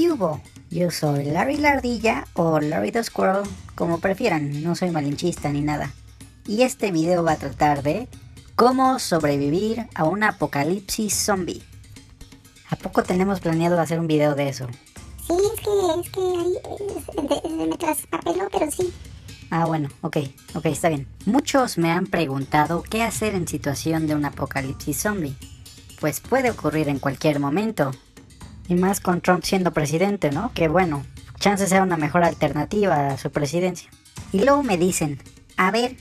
¿Qué hubo? Yo soy Larry la Ardilla o Larry the Squirrel, como prefieran, no soy malinchista ni nada. Y este video va a tratar de cómo sobrevivir a un apocalipsis zombie. ¿A poco tenemos planeado hacer un video de eso? Sí, es que, es que ahí eh, me traspapeló, pero sí. Ah, bueno, ok, ok, está bien. Muchos me han preguntado qué hacer en situación de un apocalipsis zombie. Pues puede ocurrir en cualquier momento. Y más con Trump siendo presidente, ¿no? Que bueno, chance sea una mejor alternativa a su presidencia. Y luego me dicen, a ver,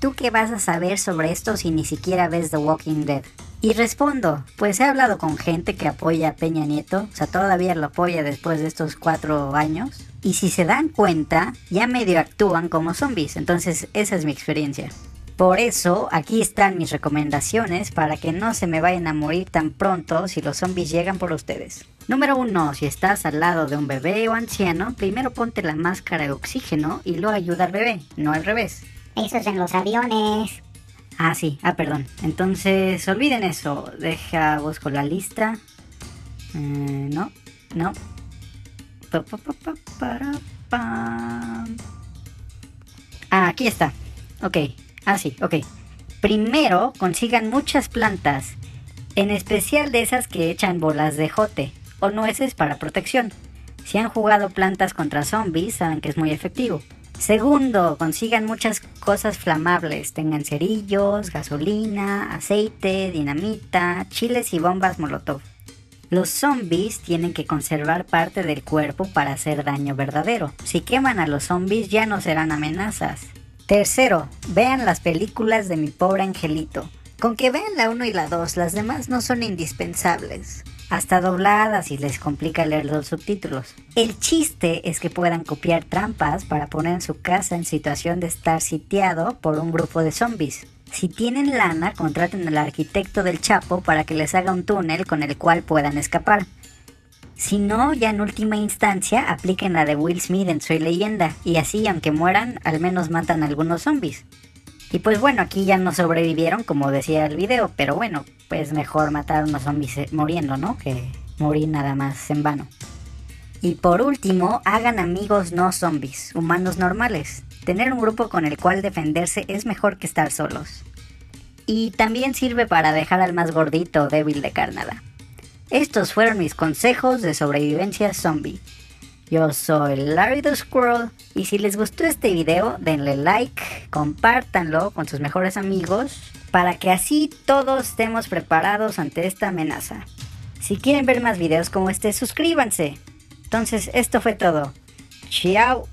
¿tú qué vas a saber sobre esto si ni siquiera ves The Walking Dead? Y respondo, pues he hablado con gente que apoya a Peña Nieto, o sea, todavía lo apoya después de estos cuatro años. Y si se dan cuenta, ya medio actúan como zombies, entonces esa es mi experiencia. Por eso, aquí están mis recomendaciones para que no se me vayan a morir tan pronto si los zombies llegan por ustedes. Número 1. Si estás al lado de un bebé o anciano, primero ponte la máscara de oxígeno y luego ayuda al bebé, no al revés. Eso es en los aviones. Ah, sí, ah, perdón. Entonces, olviden eso. Deja, busco la lista. Eh, no, no. Pa, pa, pa, para, pa. Ah, aquí está. Ok, ah, sí, ok. Primero, consigan muchas plantas, en especial de esas que echan bolas de jote o nueces para protección. Si han jugado plantas contra zombies, saben que es muy efectivo. Segundo, consigan muchas cosas flamables. Tengan cerillos, gasolina, aceite, dinamita, chiles y bombas molotov. Los zombies tienen que conservar parte del cuerpo para hacer daño verdadero. Si queman a los zombies ya no serán amenazas. Tercero, vean las películas de mi pobre angelito. Con que vean la 1 y la 2, las demás no son indispensables hasta dobladas y les complica leer los subtítulos. El chiste es que puedan copiar trampas para poner su casa en situación de estar sitiado por un grupo de zombies. Si tienen lana, contraten al arquitecto del Chapo para que les haga un túnel con el cual puedan escapar. Si no, ya en última instancia, apliquen la de Will Smith en Soy Leyenda, y así, aunque mueran, al menos matan a algunos zombies. Y pues bueno, aquí ya no sobrevivieron, como decía el video, pero bueno, pues mejor matar a unos zombies eh, muriendo, ¿no? Que morir nada más en vano. Y por último, hagan amigos no zombies, humanos normales. Tener un grupo con el cual defenderse es mejor que estar solos. Y también sirve para dejar al más gordito débil de carnada. Estos fueron mis consejos de sobrevivencia zombie. Yo soy Larry the Squirrel y si les gustó este video denle like, compártanlo con sus mejores amigos para que así todos estemos preparados ante esta amenaza. Si quieren ver más videos como este suscríbanse. Entonces esto fue todo. Chao.